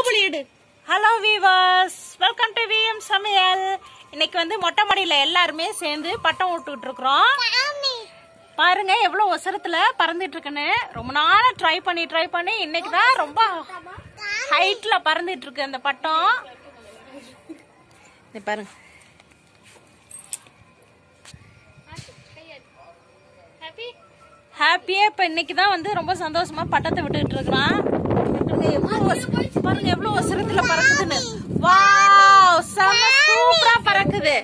பாகுபலி எடு hello viewers welcome to V சமையல் இன்னைக்கு வந்து மொட்டை மாடியில எல்லாருமே சேர்ந்து பட்டம் விட்டுக்கிட்டு இருக்கிறோம். பாருங்க எவ்வளவு ஒசரத்துல பறந்துட்டு இருக்குன்னு. ரொம்ப நாளா ட்ரை பண்ணி ட்ரை பண்ணி இன்னைக்கு தான் ரொம்ப ஹைட்ல பறந்துட்டு இருக்கு அந்த பட்டம். இது பாருங்க. ஹாப்பியா இப்ப இன்னைக்கு தான் வந்து ரொம்ப சந்தோஷமா பட்டத்தை விட்டுட்டு இருக்கிறான். பாருங்க எவ்வளவு ஒசரத்துல பறக்குதுன்னு. வாவ் செம சூப்பரா பறக்குது.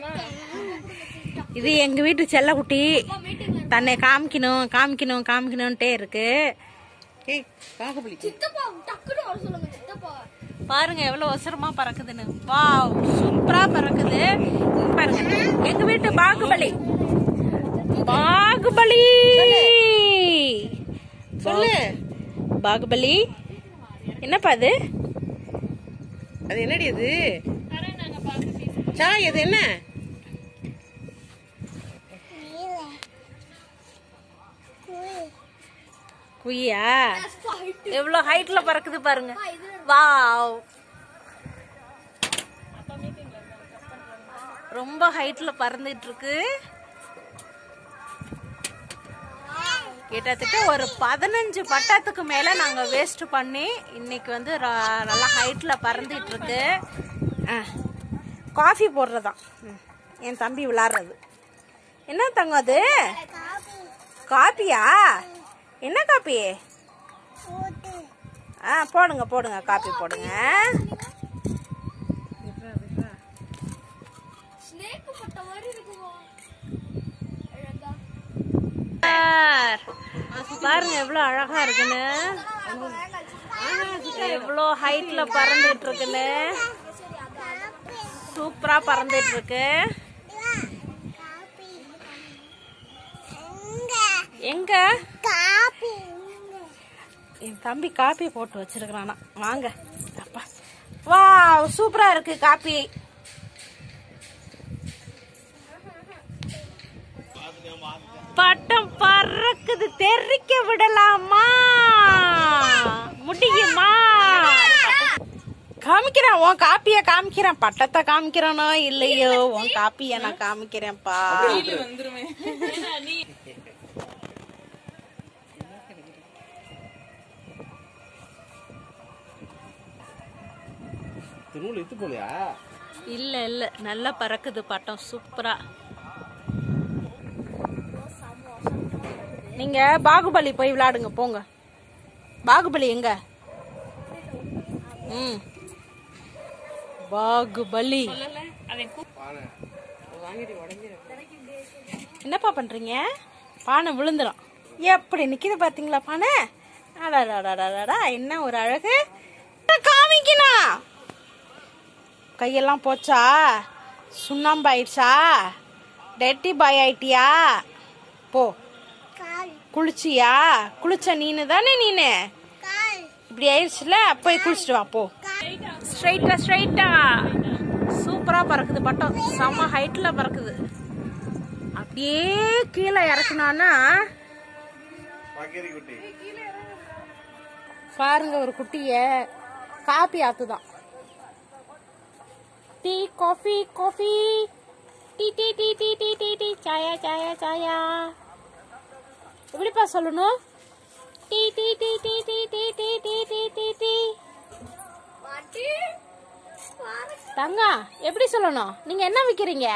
இது எங்க வீட்டு செல்லக்குட்டி. தன்னை காமிக்கணும் காமிக்கணும் காமிக்கணும்ட்டே இருக்கு. பாருங்க எவ்வளவு ஒசரமா பறக்குதுன்னு. வாவ் சூப்பரா பறக்குது. பாருங்க எங்க வீட்டு பாகுபலி. பாகுபலி. சொல்லு. பாகுபலி. என்னப்பா அது அது என்னடி அது? சாய் அது என்ன? குய்யா? எவ்வளவு ஹைட்ல பறக்குது பாருங்க. வாவ். ரொம்ப ஹைட்ல பறந்துட்டு இருக்கு. கிட்டத்தட்ட ஒரு பதினஞ்சு பட்டத்துக்கு மேல நாங்க வேஸ்ட் பண்ணி இன்னைக்கு வந்து நல்லா ஹைட்ல பறந்துட்டு இருக்கு. காஃபி போடுறதாம் ம். என் தம்பி விளாடுறது. என்ன தங்கம் அது? காப்பியா? என்ன காப்பி? ஆ போடுங்க போடுங்க காப்பி போடுங்க. பாருங்க எவ்வளவு அழகா இருக்குன்னு. எவ்வளோ ஹைட்ல பறந்துட்டு இருக்குன்னு சூப்பரா பறந்துட்டு இருக்கு எங்க? என் தம்பி காப்பி போட்டு வச்சிருக்கிறானா. வாங்க அப்பா. வா சூப்பரா இருக்கு காப்பி. பட்டம் பறக்குது. தெறிக்க விடலாமா? முடியுமா? காமிக்கிறேன் உன் காப்பிய காமிக்கிறேன். பட்டத்தை காமிக்கிறானோ இல்லையோ? உன் காப்பிய நான் காமிக்கிறேன்ப்பா. திருநூல் இத்து போலையா இல்ல இல்ல. நல்லா பறக்குது பட்டம். சூப்பரா. நீங்க பாகுபலி போய் விளையாடுங்க போங்க. பாகுபலி எங்க? ம். பாகுபலி. என்னப்பா பண்றீங்க? பானை விழுந்துடும் எப்படி நிக்குது பாத்தீங்களா பானை? அடடடடடடா என்ன ஒரு அழகு. காமிக்கணா கையெல்லாம் போச்சா? சுண்ணாம்பு ஆயிடுச்சா? டெட்டி பாய் ஆயிட்டியா? போ. குளிச்சியா? குளிச்ச நீனு தானே நீனு? இப்படி ஆயிடுச்சுல போய் குளிச்சுட்டு வா போ. ஸ்ட்ரைட்டா ஸ்ட்ரைட்டா சூப்பரா பறக்குது பட்டம். செம்ம ஹைட்ல பறக்குது. அப்படியே கீழே இறக்குனானா பாருங்க ஒரு குட்டிய. Coffee ஆத்துதான். Tea coffee coffee. Tea tea tea tea tea tea tea. சாயா சாயா சாயா. எப்படிப்பா சொல்லணும் tea tea tea tea tea tea tea tea tea tea tea தங்கா எப்படி சொல்லணும் நீங்க என்ன விக்கிறீங்க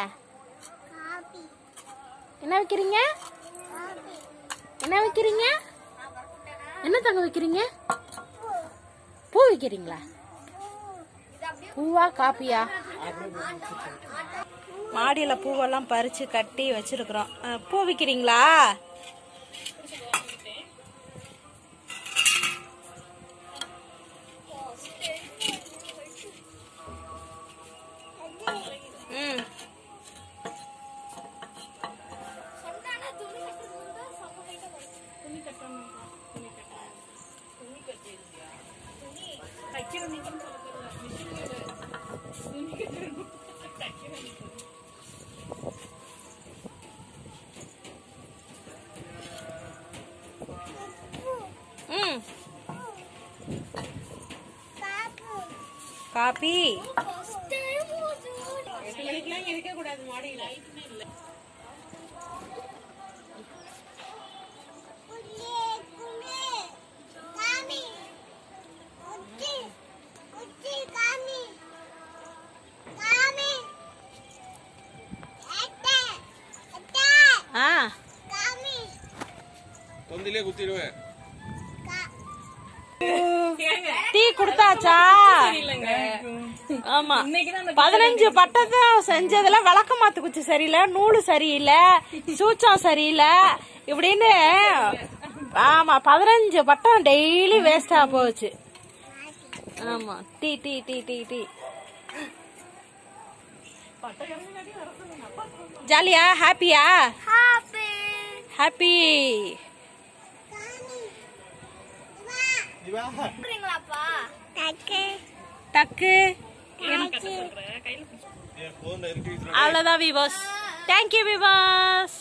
என்ன விக்கிறீங்க என்ன விக்கிறீங்க என்ன தங்க விக்கிறீங்க பூ விக்கிறீங்களா பூவா காப்பியா மாடியில பூவெல்லாம் பறிச்சு கட்டி வச்சிருக்கிறோம் பூ விக்கிறீங்களா ಕಾಪಿ ಹಾ ತಂದಿಲೇ ಗೊತ್ತಿರುವೆ டீ கொடுத்தாச்சா? ஆமா. பதினஞ்சு பட்டத்தை செஞ்சதுல விளக்க மாத்து குச்சி சரியில்லை நூலு சரியில்லை சூச்சம் சரியில்லை இப்படின்னு ஆமா பதினஞ்சு பட்டம் டெய்லி வேஸ்டா போச்சு. ஆமா. Tea tea tea tea tea. ஜாலியா? ஹாப்பியா? ஹாப்பி. டக்கு அவ்வளவுதான் விவாஸ் தேங்க்யூ விவாஸ்